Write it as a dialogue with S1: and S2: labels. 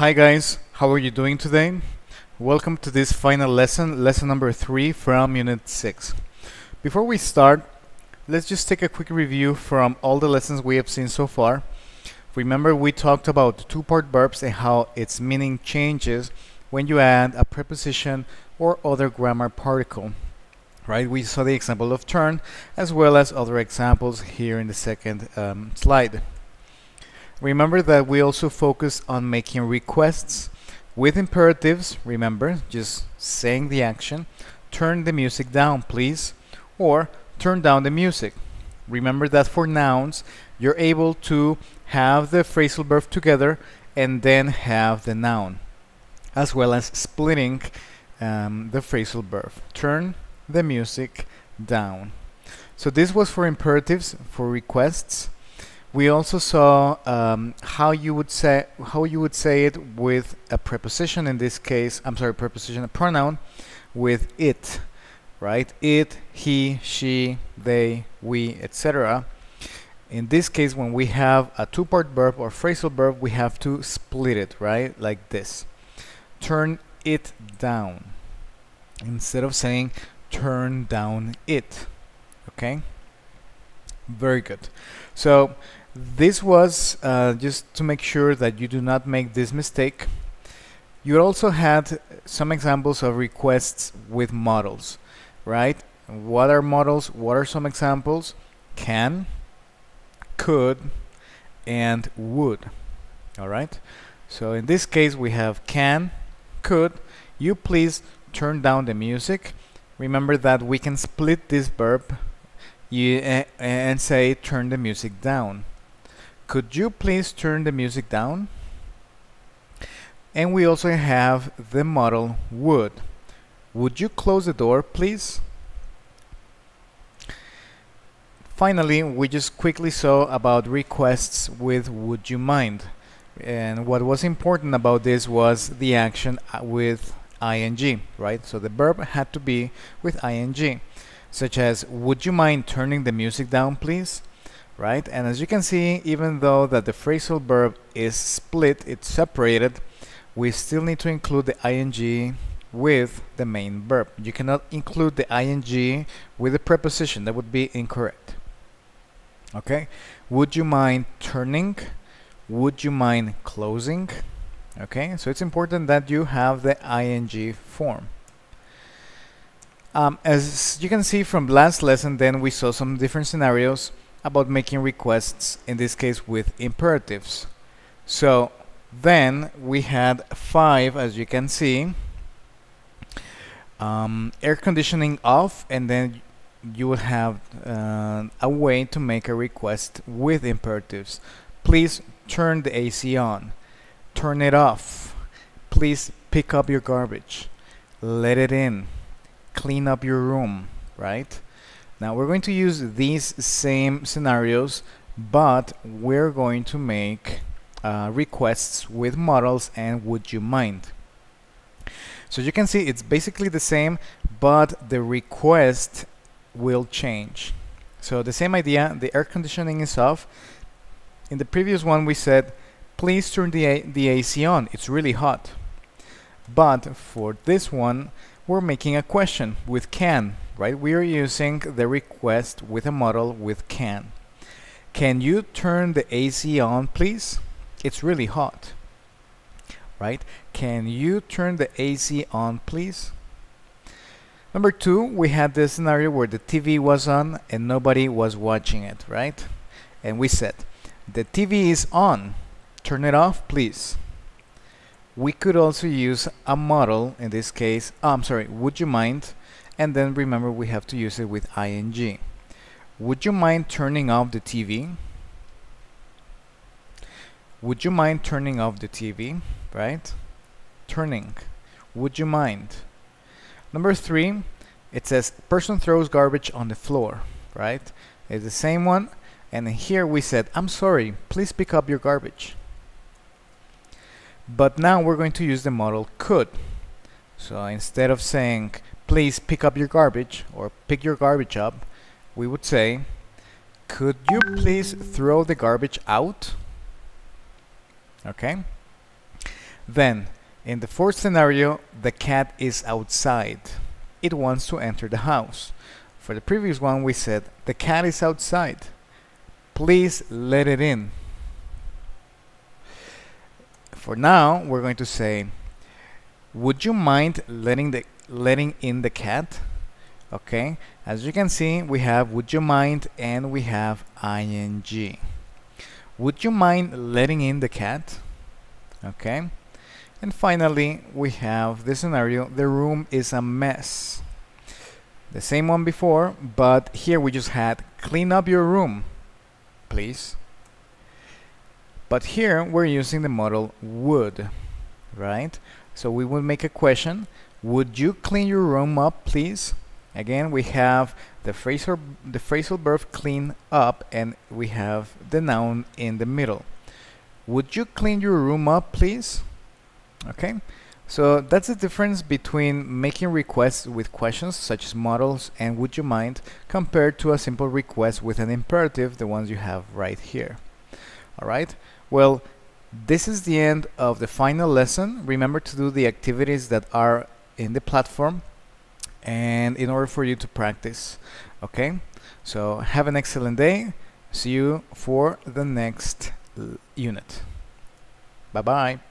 S1: Hi guys, how are you doing today? Welcome to this final lesson, lesson number 3 from Unit 6. Before we start, let's just take a quick review from all the lessons we have seen so far. Remember we talked about two-part verbs and how its meaning changes when you add a preposition or other grammar particle. Right, we saw the example of turn as well as other examples here in the second um, slide. Remember that we also focus on making requests with imperatives, remember, just saying the action, turn the music down please, or turn down the music. Remember that for nouns, you're able to have the phrasal verb together and then have the noun, as well as splitting um, the phrasal verb. Turn the music down. So this was for imperatives, for requests. We also saw um, how you would say how you would say it with a preposition. In this case, I'm sorry, preposition, a pronoun with it, right? It, he, she, they, we, etc. In this case, when we have a two-part verb or phrasal verb, we have to split it, right? Like this. Turn it down instead of saying turn down it. Okay? Very good. So this was uh, just to make sure that you do not make this mistake. You also had some examples of requests with models, right? What are models? What are some examples? Can, could, and would. All right. So in this case, we have can, could. You please turn down the music. Remember that we can split this verb you, uh, and say turn the music down. Could you please turn the music down? And we also have the model would. Would you close the door, please? Finally, we just quickly saw about requests with would you mind. And what was important about this was the action uh, with ing, right? So the verb had to be with ing, such as would you mind turning the music down, please? Right? And as you can see, even though that the phrasal verb is split, it's separated, we still need to include the ing with the main verb. You cannot include the ing with the preposition. That would be incorrect. Okay? Would you mind turning? Would you mind closing? Okay? So it's important that you have the ing form. Um, as you can see from last lesson, then we saw some different scenarios about making requests, in this case with imperatives. So then we had five, as you can see, um, air conditioning off, and then you would have uh, a way to make a request with imperatives. Please turn the AC on. Turn it off. Please pick up your garbage. Let it in. Clean up your room, right? Now we're going to use these same scenarios, but we're going to make uh, requests with models and would you mind. So you can see it's basically the same, but the request will change. So the same idea, the air conditioning is off. In the previous one we said, please turn the, the AC on, it's really hot. But for this one, we're making a question with can right? We are using the request with a model with can. Can you turn the AC on, please? It's really hot, right? Can you turn the AC on, please? Number two, we had this scenario where the TV was on and nobody was watching it, right? And we said, the TV is on. Turn it off, please. We could also use a model, in this case, oh, I'm sorry, would you mind and then remember we have to use it with ing. Would you mind turning off the TV? Would you mind turning off the TV? Right? Turning. Would you mind? Number three, it says person throws garbage on the floor. Right? It's the same one. And here we said, I'm sorry, please pick up your garbage. But now we're going to use the modal could. So instead of saying please pick up your garbage or pick your garbage up, we would say, could you please throw the garbage out? Okay. Then, in the fourth scenario, the cat is outside. It wants to enter the house. For the previous one, we said, the cat is outside. Please let it in. For now, we're going to say, would you mind letting the letting in the cat? Okay, as you can see, we have would you mind and we have ing. Would you mind letting in the cat? Okay, and finally, we have the scenario, the room is a mess. The same one before, but here we just had clean up your room, please. But here we're using the model would, right? So we would make a question, would you clean your room up, please? Again, we have the phrasal, the phrasal verb clean up and we have the noun in the middle. Would you clean your room up, please? Okay, so that's the difference between making requests with questions such as models and would you mind compared to a simple request with an imperative, the ones you have right here. Alright, well, this is the end of the final lesson. Remember to do the activities that are in the platform and in order for you to practice. Okay, so have an excellent day. See you for the next unit. Bye bye.